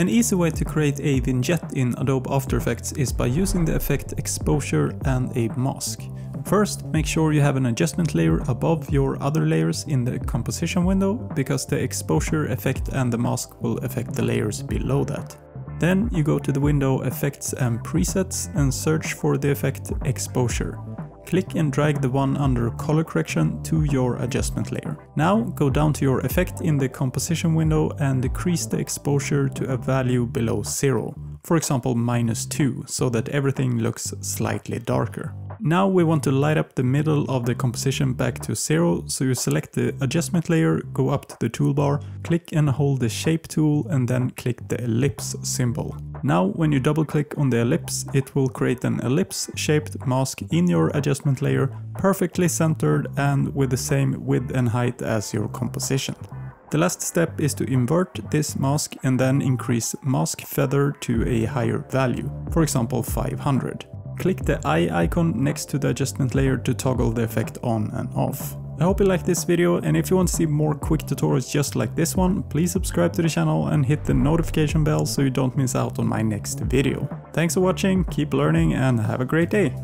An easy way to create a vignette in Adobe After Effects is by using the effect exposure and a mask. First, make sure you have an adjustment layer above your other layers in the composition window, because the exposure effect and the mask will affect the layers below that. Then you go to the window Effects and Presets and search for the effect Exposure. Click and drag the one under color correction to your adjustment layer. Now go down to your effect in the composition window and decrease the exposure to a value below zero. For example minus 2, so that everything looks slightly darker. Now we want to light up the middle of the composition back to zero, so you select the adjustment layer, go up to the toolbar, click and hold the shape tool and then click the ellipse symbol. Now when you double click on the ellipse, it will create an ellipse shaped mask in your adjustment layer, perfectly centered and with the same width and height as your composition. The last step is to invert this mask and then increase mask feather to a higher value, for example 500 click the eye icon next to the adjustment layer to toggle the effect on and off. I hope you liked this video and if you want to see more quick tutorials just like this one, please subscribe to the channel and hit the notification bell so you don't miss out on my next video. Thanks for watching, keep learning and have a great day!